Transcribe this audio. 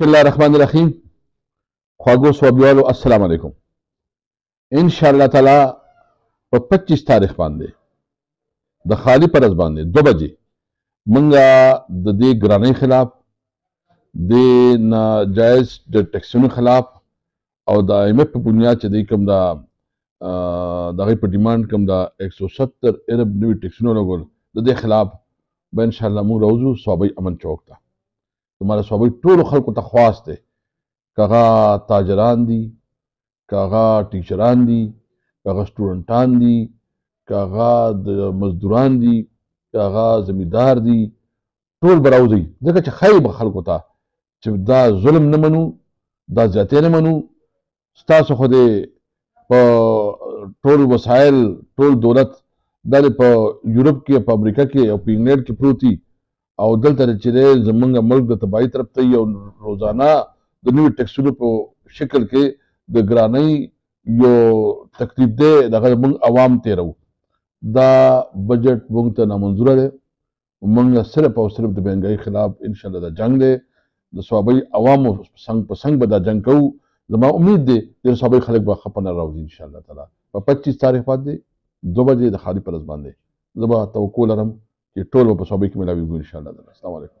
بسم الله الرحمن الرحیم خواږو سوابیوالو السلام علیکم ان شاء الله تعالی په 25 تاریخ باندې د خالی پرز باندې 2 بجې منګه د دې ګرانې خلاف د ناجایز د ټیکسونو خلاف او د ایم ایف په بنیاد چې د کوم دا دغه په ډیماند کوم دا 170 ارب نوی ټیکسونو لګول د دې خلاف به ان شاء الله موږ راوځو صوبې امن چوک ته د مالسوابۍ ټولو خلکو ته خواست دی که هغه تاجران دي که هغه ټیچران دي که هغه سټوډنټان دي که هغه د مزدوران دي که هغه زمیندار دي ټول به راوځي ځکه چې ښایي به خلکو ته چې دا ظلم نه منو دا زیاتې نه منو ستاسو خو دې په ټول وسایل ټول دولت دا دې په یورپ کې په امریکا کې او په انګلند کې پروت دي او دلته دې چې دی زمونږ ملک د تباهي طرف ته یو روزانه د نوي ټکسونو په شکل کې د ګرانۍ یو تکلیف دی دغه موږ عوام تېروو دا بجټ موږ ته نامنظوره دی ومنګ صرف او صرف د بنګای خلاف ان شاء الله دا جنگ دی د صوابي عوامو څنګ په څنګ به دا جنگ کوو زما امید دی د صوابي خلک به خپنه راوځي ان شاء الله تعالی په 25 تاریخ باندې دوه بجې د خالي پر ځبان دی زما توکل لرم چې ټول په صوابي کې ملاوي ګو ان شاء الله تعالی السلام علیکم